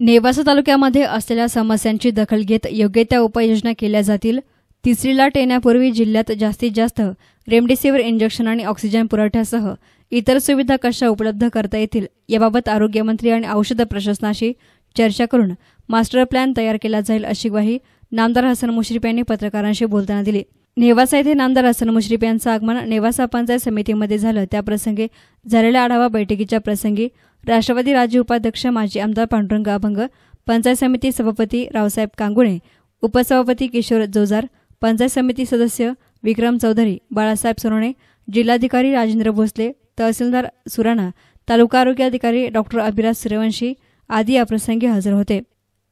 नेवासा तालुक्यामध्ये असलेल्या समस्यांची दखल घेत योग्य त्या उपाययोजना केल्या जातील. तिसरी लाट येण्यापूर्वी जिल्ह्यात जास्तीत जास्त रेमडेसिवीर इंजेक्शन आणि ऑक्सिजन पुरवठ्यासह इतर सुविधा कशा उपलब्ध करता येतील याबाबत आरोग्यमंत्री आणि औषध प्रशासनाशी चर्चा करून मास्टर प्लॅन तयार केला जाईल अशी ग्वाही नामदार हसन मुश्रीफ यांनी पत्रकारांशी बोलताना दिली. नेवासा येथे नामदार हसन मुश्रीफ यांचं आगमन नेवासा पंचायत समितीमध्ये झालं. त्याप्रसंगी झालेल्या आढावा बैठकीच्या प्रसंगी राष्ट्रवादी राज्य उपाध्यक्ष माजी आमदार पांडुरंग अभंग पंचायत समिती सभापती रावसाहेब कांगुणे उपसभापती किशोर जोजार पंचायत समिती सदस्य विक्रम चौधरी बाळासाहेब सोनवणे जिल्हाधिकारी राजेंद्र भोसले तहसीलदार सुराणा तालुका आरोग्य अधिकारी डॉक्टर अभिराज सूर्यवंशी आदी याप्रसंगी हजर होते.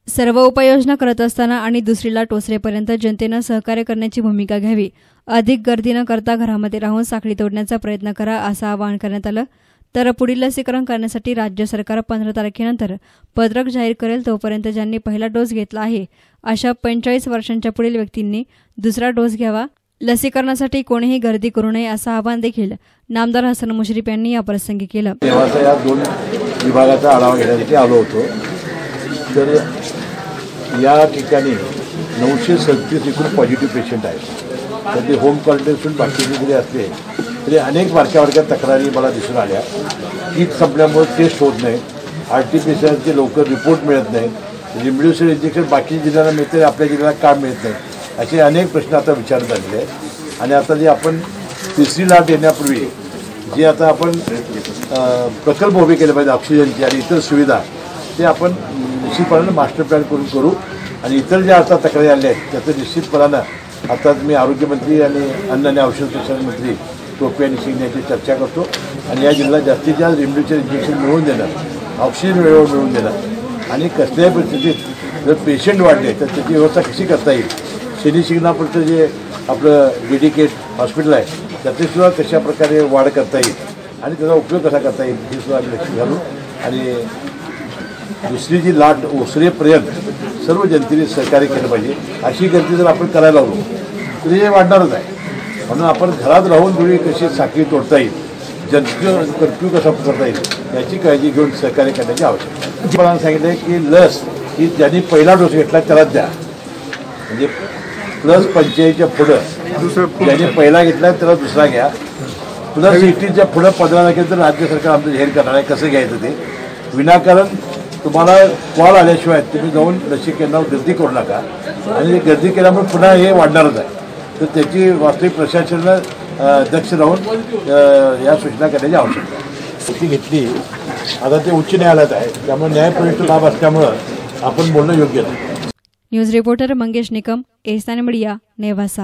सर्व उपाययोजना करत असताना आणि दुसरीला टोचरेपर्यंत जनतेनं सहकार्य करण्याची भूमिका घ्यावी अधिक गर्दी न करता घरामध्ये राहून साखळी तोडण्याचा प्रयत्न करा असं आवाहन करण्यात आलं. तर पुढील लसीकरण करण्यासाठी राज्य सरकार पंधरा तारखेनंतर पत्रक जाहीर करेल तोपर्यंत ज्यांनी पहिला डोस घेतला आहे अशा पंचेचाळीस वर्षांच्या पुढील व्यक्तींनी दुसरा डोस घ्यावा. लसीकरणासाठी कोणीही गर्दी करू नये असं आवाहन देखील नामदार हसन मुश्रीफ यांनी याप्रसंगी केलं. या दोन विभागाचा आढावा घेण्यासाठी आलो होतो. तर या ठिकाणी नऊशे सदतीस एकूण पॉझिटिव्ह पेशंट आहेत. तर ते होम क्वारंटाईन बाकीचे जरी असले म्हणजे अनेक बारक्या बारक्या तक्रारी मला दिसून आल्या. किट संपल्यामुळे टेस्ट होत नाही. आर टी पी सी लवकर रिपोर्ट मिळत नाही. म्हणजे रेमडेसिवीर इंजेक्शन बाकी जिल्ह्यांना मिळते आपल्या जिल्ह्याला का मिळत नाही. असे अनेक प्रश्न आता विचारत आलेले आहेत. आणि आता जे आपण तिसरी लाट येण्यापूर्वी जे आता आपण प्रकल्प उभे केले पाहिजे ऑक्सिजनची आणि इतर सुविधा ते आपण निश्चितपणानं मास्टर प्लॅन करून करू. आणि इतर ज्या आता तक्रारी आल्या आहेत त्याचं निश्चितपणानं आता मी आरोग्यमंत्री आणि अन्न आणि औषध प्रशासन मंत्री टोपे आणि सिंग यांची चर्चा करतो आणि या जिल्ह्यात जास्तीत जास्त रेमडेसिवीर इंजेक्शन मिळवून देणं ऑक्सिजन वेळेवर मिळवून देणं आणि कसल्याही परिस्थितीत जर पेशंट वाढले तर त्याची व्यवस्था कशी करता येईल? शनी शिंगणापूरचं जे आपलं डेडिकेट हॉस्पिटल आहे त्याचे सुद्धा कशा प्रकारे वाढ करता येईल? आणि त्याचा उपयोग कसा करता येईल? हे सुद्धा आम्ही लक्ष घालू. आणि दुसरी जी लाट ओसरेपर्यंत सर्व जनतेने सहकार्य केलं पाहिजे. अशी गर्दी जर आपण करायला लागलो तर हे वाढणारच आहे. म्हणून आपण घरात राहून थोडी कशी साखळी तोडता येईल जनते कर्फ्यू कसा करता येईल याची काळजी घेऊन सहकार्य करण्याची आवश्यकता. मला सांगितलं की लस ही ज्यांनी पहिला डोस घेतला त्यालाच द्या. म्हणजे प्लस पंचेचाळीसच्या पुढं ज्याने पहिला घेतला त्याला दुसरा घ्या. प्लस एटीच्या पुढं पंधरा तारखेनंतर राज्य सरकार आमचं जाहीर करणार आहे कसं घ्यायचं ते. विनाकारण तुम्हाला कॉल आल्याशिवाय तुम्ही जाऊन लसीकरणावर गर्दी करू नका. आणि हे गर्दी केल्यामुळे पुन्हा हे वाढणारच आहे. तर त्याची वास्तविक प्रशासनाला दक्ष राहून या सूचना करण्याची आवश्यकता आहे. ती घेतली. आता ते उच्च न्यायालयात आहे. त्यामुळे न्यायप्रविष्ट लाभ असल्यामुळं आपण बोलणं योग्य नाही. न्यूज रिपोर्टर मंगेश निकम एसाने मीडिया नेवासा.